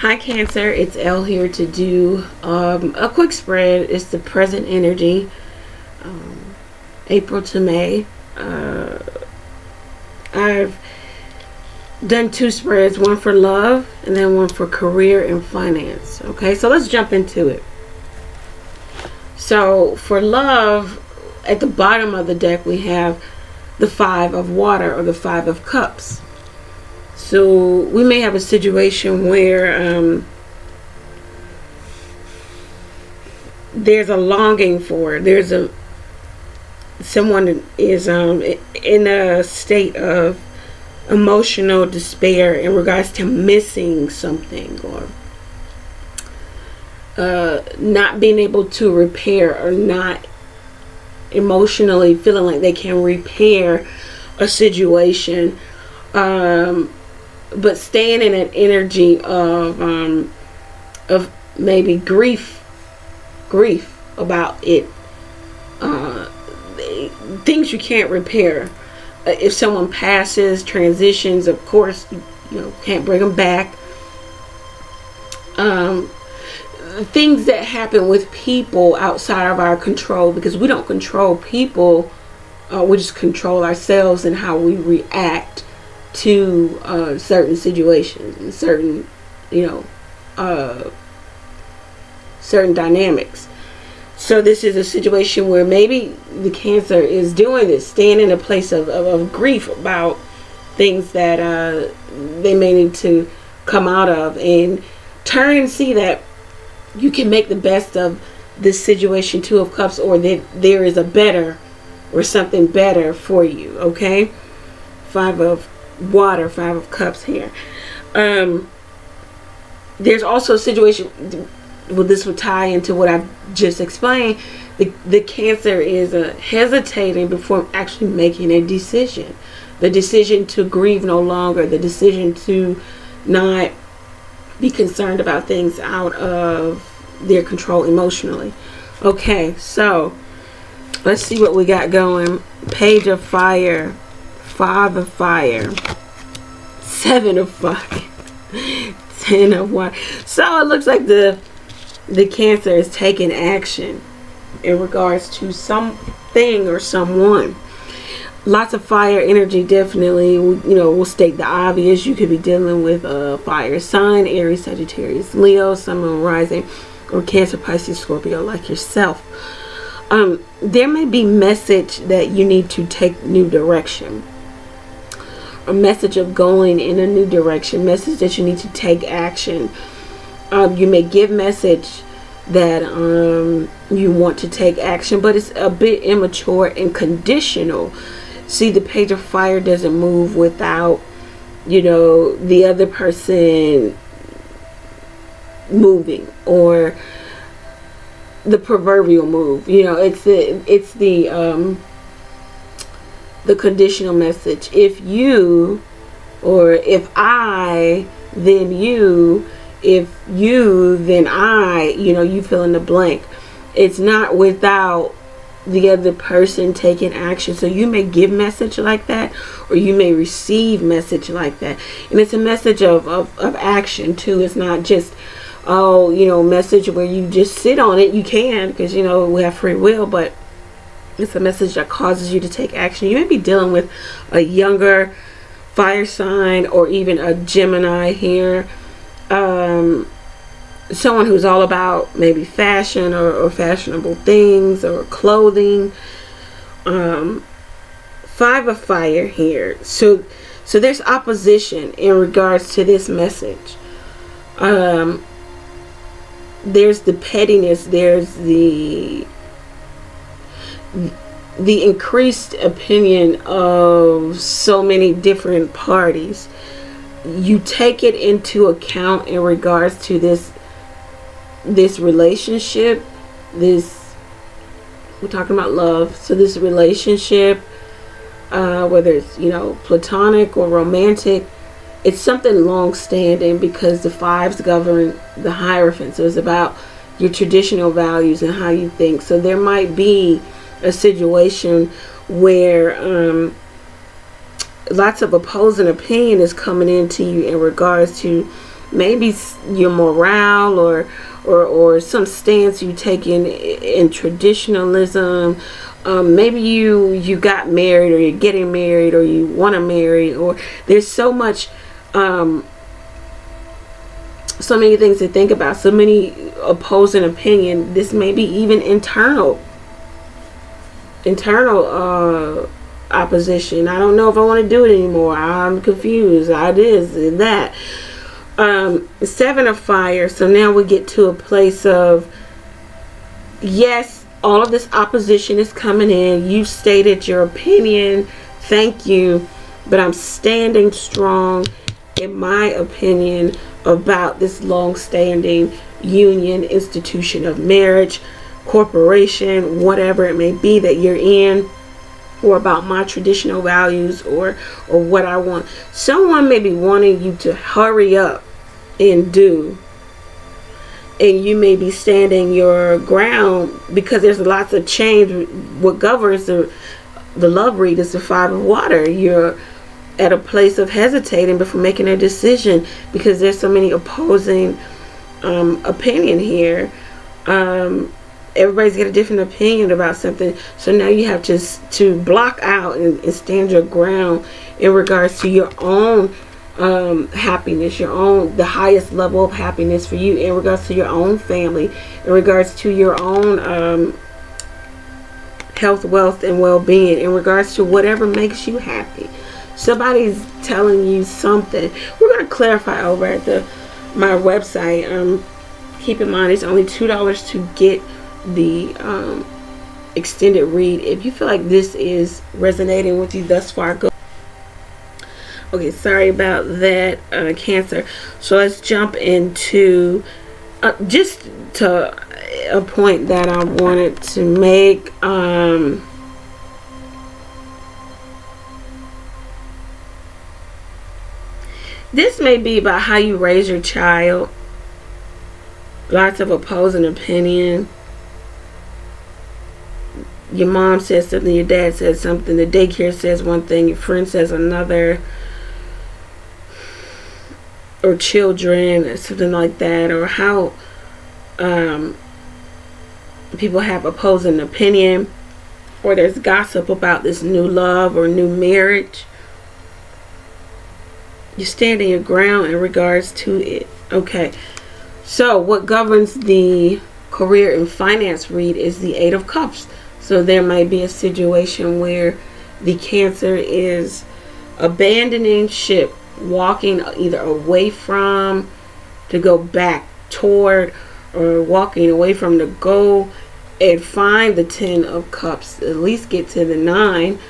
Hi Cancer, it's Elle here to do um, a quick spread. It's the present energy, um, April to May. Uh, I've done two spreads, one for love and then one for career and finance. Okay, so let's jump into it. So for love, at the bottom of the deck we have the five of water or the five of cups. So we may have a situation where um, there's a longing for, it. there's a someone is um, in a state of emotional despair in regards to missing something or uh, not being able to repair or not emotionally feeling like they can repair a situation um, but staying in an energy of um, of maybe grief, grief about it, uh, things you can't repair. Uh, if someone passes, transitions, of course, you, you know can't bring them back. Um, things that happen with people outside of our control because we don't control people. Uh, we just control ourselves and how we react to uh, certain situations and certain, you know, uh, certain dynamics. So this is a situation where maybe the cancer is doing this, staying in a place of, of, of grief about things that uh, they may need to come out of and turn and see that you can make the best of this situation two of cups or that there is a better or something better for you okay five of water, five of cups here. Um, there's also a situation, well, this would tie into what I've just explained. The, the cancer is uh, hesitating before actually making a decision. The decision to grieve no longer, the decision to not be concerned about things out of their control emotionally. Okay, so let's see what we got going. Page of Fire, Five of Fire, Seven of Fire, Ten of Water. So it looks like the the Cancer is taking action in regards to something or someone. Lots of fire energy, definitely. You know, we'll state the obvious. You could be dealing with a fire sign, Aries, Sagittarius, Leo, Sun, Rising, or Cancer, Pisces, Scorpio, like yourself. Um, there may be message that you need to take new direction a message of going in a new direction, message that you need to take action. Um, you may give message that um, you want to take action, but it's a bit immature and conditional. See, the page of fire doesn't move without, you know, the other person moving or the proverbial move. You know, it's the it's the um, the conditional message. If you, or if I, then you, if you, then I, you know, you fill in the blank. It's not without the other person taking action. So you may give message like that, or you may receive message like that. And it's a message of, of, of action too. It's not just, oh, you know, message where you just sit on it. You can, because, you know, we have free will, but it's a message that causes you to take action. You may be dealing with a younger fire sign or even a Gemini here. Um, someone who's all about maybe fashion or, or fashionable things or clothing. Um, five of fire here. So, so there's opposition in regards to this message. Um, there's the pettiness. There's the the increased opinion of so many different parties you take it into account in regards to this this relationship this we're talking about love. So this relationship uh, whether it's you know platonic or romantic it's something long standing because the fives govern the hierophant. So it's about your traditional values and how you think. So there might be a situation where um, lots of opposing opinion is coming into you in regards to maybe your morale or or, or some stance you take in in traditionalism. Um, maybe you you got married or you're getting married or you want to marry or there's so much um, so many things to think about so many opposing opinion. This may be even internal internal uh, opposition. I don't know if i want to do it anymore. I'm confused. I this and that. Um, seven of fire so now we get to a place of yes all of this opposition is coming in. You've stated your opinion. Thank you. But i'm standing strong in my opinion about this long-standing union institution of marriage corporation whatever it may be that you're in or about my traditional values or or what I want. Someone may be wanting you to hurry up and do. And you may be standing your ground because there's lots of change what governs the the love read is the five of water. You're at a place of hesitating before making a decision because there's so many opposing um, opinion here. Um, everybody's got a different opinion about something, so now you have to to block out and, and stand your ground in regards to your own um, happiness, your own the highest level of happiness for you in regards to your own family, in regards to your own um, health, wealth, and well-being, in regards to whatever makes you happy. Somebody's telling you something. We're going to clarify over at the my website. Um keep in mind it's only two dollars to get the um extended read if you feel like this is resonating with you thus far go okay sorry about that uh, cancer so let's jump into uh, just to a point that I wanted to make um This may be about how you raise your child. Lots of opposing opinion. Your mom says something, your dad says something, the daycare says one thing, your friend says another. Or children, or something like that. Or how um, people have opposing opinion. Or there's gossip about this new love or new marriage you stand in your ground in regards to it. Okay. So what governs the career and finance read is the Eight of Cups. So there might be a situation where the Cancer is abandoning ship, walking either away from to go back toward or walking away from to go and find the Ten of Cups, at least get to the Nine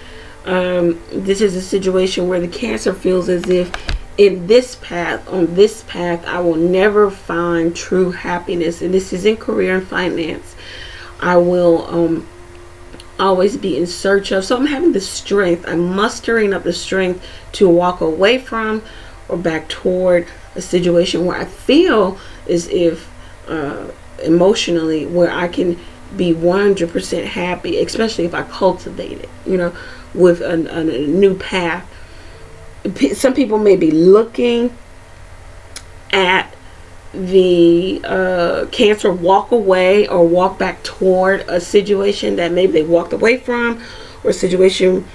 um, this is a situation where the cancer feels as if in this path, on this path, I will never find true happiness. And this is in career and finance. I will um, always be in search of. So I'm having the strength. I'm mustering up the strength to walk away from or back toward a situation where I feel as if uh, emotionally where I can be 100% happy, especially if I cultivate it, you know, with a, a, a new path. Some people may be looking at the uh, cancer walk away or walk back toward a situation that maybe they walked away from or a situation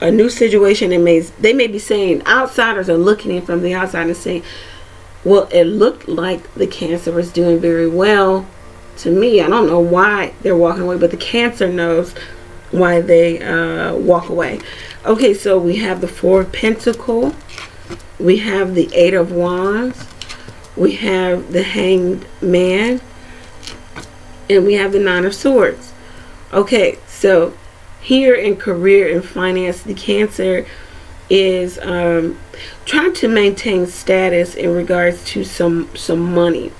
a new situation and may they may be saying outsiders are looking in from the outside and saying well it looked like the cancer was doing very well to me i don't know why they're walking away but the cancer knows why they uh, walk away. Okay, so we have the Four of Pentacle. We have the Eight of Wands. We have the Hanged Man. And we have the Nine of Swords. Okay, so here in career and finance, the Cancer is um, trying to maintain status in regards to some some money.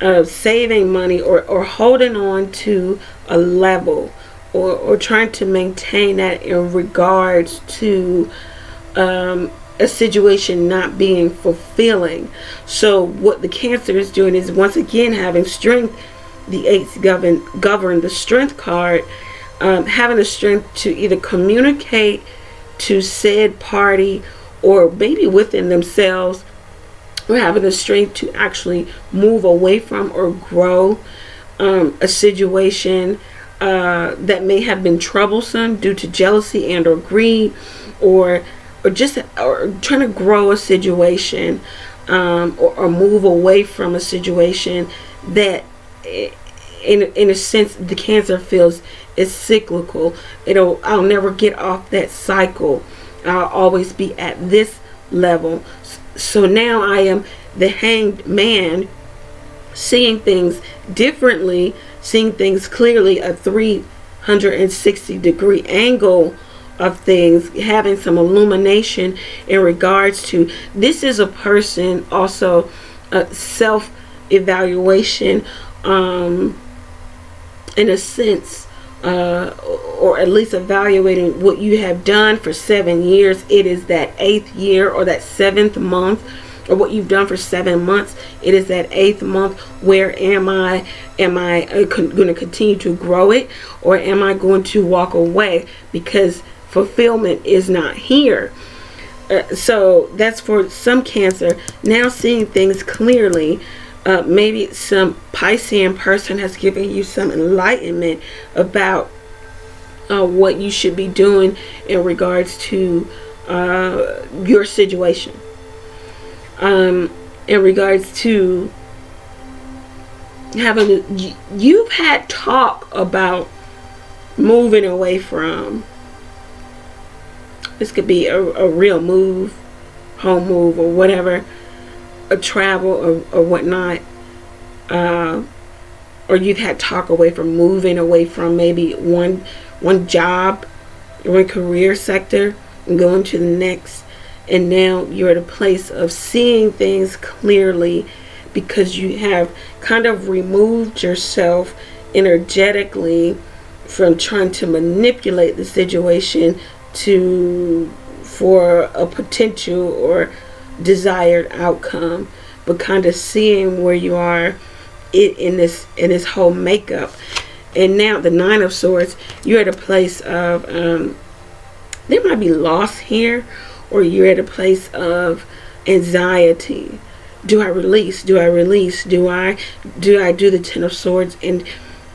Uh, saving money or, or holding on to a level or, or trying to maintain that in regards to um, a situation not being fulfilling. So what the cancer is doing is once again having strength. The eights govern govern the strength card, um, having the strength to either communicate to said party or maybe within themselves or having the strength to actually move away from or grow um, a situation uh, that may have been troublesome due to jealousy and or greed or or just or trying to grow a situation um, or, or move away from a situation that in, in a sense the cancer feels is cyclical. It'll i'll never get off that cycle. I'll always be at this level. So now i am the hanged man seeing things differently seeing things clearly a 360 degree angle of things having some illumination in regards to this is a person also a self evaluation um in a sense uh, or at least evaluating what you have done for seven years. It is that eighth year or that seventh month or what you've done for seven months. It is that eighth month. Where am i? Am i uh, going to continue to grow it or am i going to walk away? Because fulfillment is not here uh, so that's for some cancer now seeing things clearly uh, maybe some Piscean person has given you some enlightenment about uh, what you should be doing in regards to uh, your situation. Um, in regards to having, you've had talk about moving away from. This could be a, a real move, home move, or whatever a travel or, or whatnot, uh, or you've had talk away from moving away from maybe one one job, one career sector, and going to the next, and now you're at a place of seeing things clearly because you have kind of removed yourself energetically from trying to manipulate the situation to for a potential or desired outcome, but kind of seeing where you are it in this in this whole makeup. And now the nine of swords, you're at a place of um, there might be loss here, or you're at a place of anxiety. Do I release? Do I release? Do I do I do the ten of swords and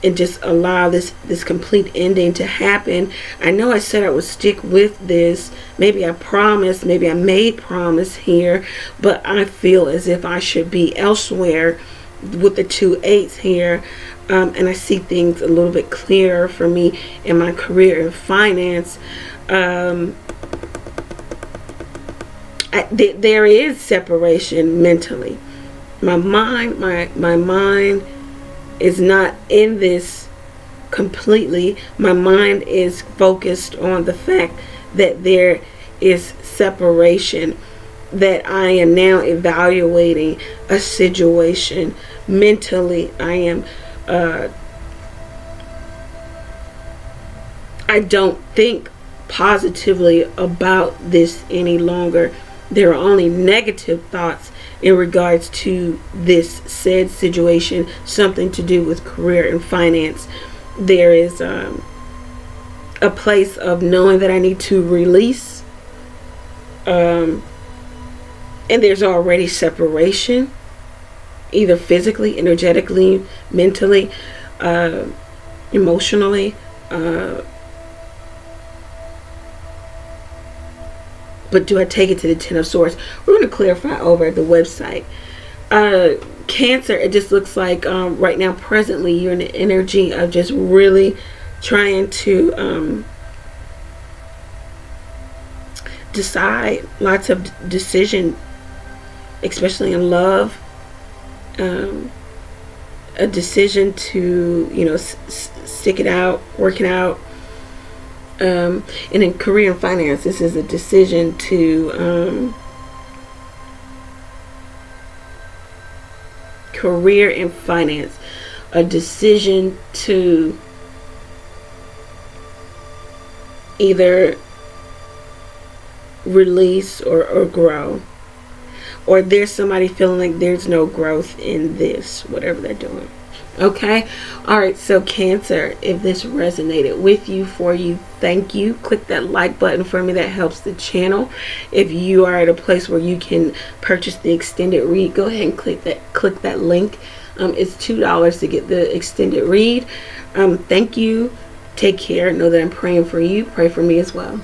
and just allow this this complete ending to happen. I know I said I would stick with this. Maybe I promised, maybe I made promise here, but I feel as if I should be elsewhere with the two eights here. Um, and I see things a little bit clearer for me in my career in finance. Um, I, th there is separation mentally. My mind, my my mind is not in this completely. My mind is focused on the fact that there is separation, that I am now evaluating a situation mentally. I am, uh, I don't think positively about this any longer. There are only negative thoughts in regards to this said situation, something to do with career and finance. There is um, a place of knowing that I need to release. Um, and there's already separation, either physically, energetically, mentally, uh, emotionally. Uh, but do I take it to the Ten of Swords? We're going to clarify over the website. Uh, cancer, it just looks like um, right now, presently, you're in the energy of just really trying to um, decide lots of decision, especially in love. Um, a decision to, you know, stick it out, work it out, um, and in career and finance, this is a decision to um, career and finance, a decision to either release or, or grow. Or there's somebody feeling like there's no growth in this, whatever they're doing. Okay. All right. So, Cancer, if this resonated with you, for you, thank you. Click that like button for me. That helps the channel. If you are at a place where you can purchase the extended read, go ahead and click that. Click that link. Um, it's two dollars to get the extended read. Um, thank you. Take care. Know that I'm praying for you. Pray for me as well.